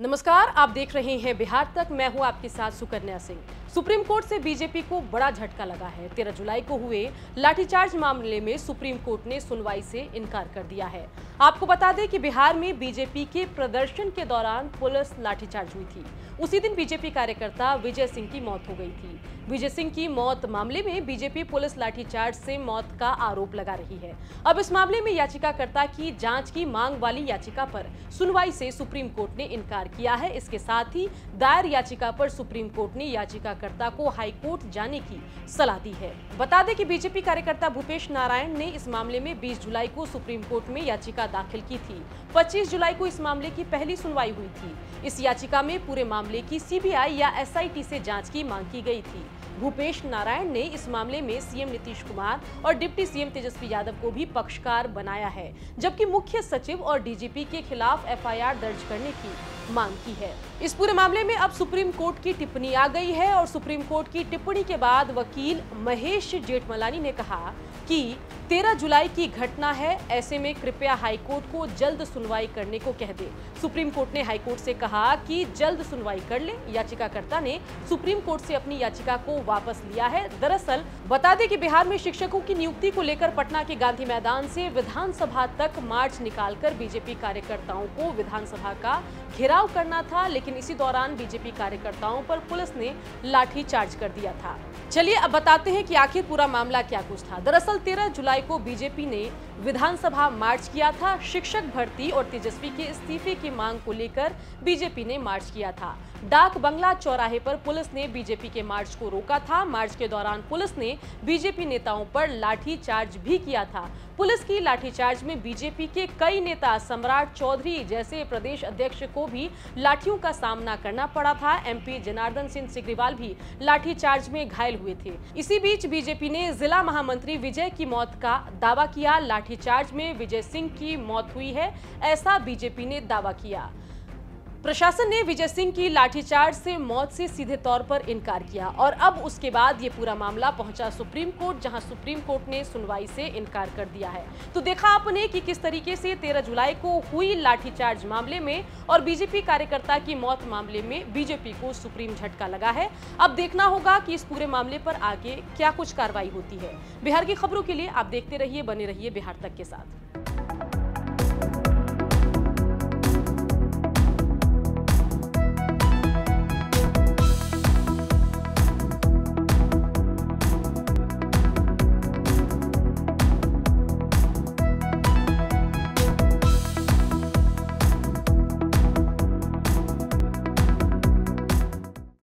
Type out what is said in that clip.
नमस्कार, आप देख रहे हैं बिहार तक। मैं हूँ आपके साथ सुकन्या सिंह। सुप्रीम कोर्ट से बीजेपी को बड़ा झटका लगा है। 13 जुलाई को हुए लाठीचार्ज मामले में सुप्रीम कोर्ट ने सुनवाई से इनकार कर दिया है। आपको बता दें कि बिहार में बीजेपी के प्रदर्शन के दौरान पुलिस लाठीचार्ज हुई थी। उसी दिन बीजेपी कार्यकर्ता विजय सिंह की मौत हो गई थी। विजय सिंह की मौत मामले में बीजेपी पुलिस लाठीचार्ज से मौत का आरोप लगा रही है। अब इस मामले में याचिकाकर्ता की जाँच की मांग वाली याचिका पर सुनवाई से सुप्रीम कोर्ट ने इनकार किया है। इसके साथ ही दायर याचिका पर सुप्रीम कोर्ट ने याचिकाकर्ता को हाईकोर्ट जाने की सलाह दी है। बता दें कि बीजेपी कार्यकर्ता भूपेश नारायण ने इस मामले में 20 जुलाई को सुप्रीम कोर्ट में याचिका दाखिल की थी। 25 जुलाई को इस मामले की पहली सुनवाई हुई थी। इस याचिका में पूरे मामले की सीबीआई या एसआईटी से जाँच की मांग की गई थी। भूपेश नारायण ने इस मामले में सीएम नीतीश कुमार और डिप्टी सीएम तेजस्वी यादव को भी पक्षकार बनाया है, जबकि मुख्य सचिव और डीजीपी के खिलाफ एफआईआर दर्ज करने की मांग की है। इस पूरे मामले में अब सुप्रीम कोर्ट की टिप्पणी आ गई है और सुप्रीम कोर्ट की टिप्पणी के बाद वकील महेश जेठमलानी ने कहा कि 13 जुलाई की घटना है। ऐसे में कृपया हाईकोर्ट को जल्द सुनवाई करने को कह दे। सुप्रीम कोर्ट ने हाईकोर्ट से कहा कि जल्द सुनवाई कर ले। याचिकाकर्ता ने सुप्रीम कोर्ट से अपनी याचिका को वापस लिया है। दरअसल, बता दें कि बिहार में शिक्षकों की नियुक्ति को लेकर पटना के गांधी मैदान से विधानसभा तक मार्च निकालकर बीजेपी कार्यकर्ताओं को विधानसभा का घेराव करना था, लेकिन इसी दौरान बीजेपी कार्यकर्ताओं पर पुलिस ने लाठी चार्ज कर दिया था। चलिए, अब बताते हैं कि आखिर पूरा मामला क्या कुछ था। दरअसल 13 जुलाई को बीजेपी ने विधानसभा मार्च किया था, शिक्षक भर्ती और तेजस्वी के इस्तीफे की मांग को लेकर बीजेपी ने मार्च किया था। डाक बंगला चौराहे पर पुलिस ने बीजेपी के मार्च को रोका था। मार्च के दौरान पुलिस ने बीजेपी नेताओं पर लाठी चार्ज भी किया था। पुलिस की लाठीचार्ज में बीजेपी के कई नेता सम्राट चौधरी जैसे प्रदेश अध्यक्ष को भी लाठियों का सामना करना पड़ा था। एमपी जनार्दन सिंह सिग्रीवाल भी लाठीचार्ज में घायल हुए थे। इसी बीच बीजेपी ने जिला महामंत्री विजय की मौत का दावा किया। लाठीचार्ज में विजय सिंह की मौत हुई है ऐसा बीजेपी ने दावा किया। प्रशासन ने विजय सिंह की लाठीचार्ज से मौत से सीधे तौर पर इनकार किया और अब उसके बाद ये पूरा मामला पहुँचा सुप्रीम कोर्ट, जहाँ सुप्रीम कोर्ट ने सुनवाई से इनकार कर दिया है। तो देखा आपने कि किस तरीके से 13 जुलाई को हुई लाठीचार्ज मामले में और बीजेपी कार्यकर्ता की मौत मामले में बीजेपी को सुप्रीम झटका लगा है। अब देखना होगा कि इस पूरे मामले पर आगे क्या कुछ कार्रवाई होती है। बिहार की खबरों के लिए आप देखते रहिए, बने रहिए बिहार तक के साथ।